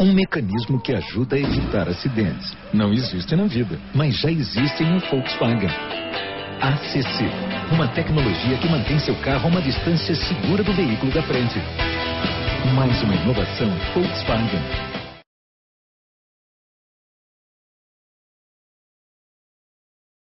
Um mecanismo que ajuda a evitar acidentes. Não existe na vida, mas já existe em um Volkswagen. ACC, uma tecnologia que mantém seu carro a uma distância segura do veículo da frente. Mais uma inovação Volkswagen.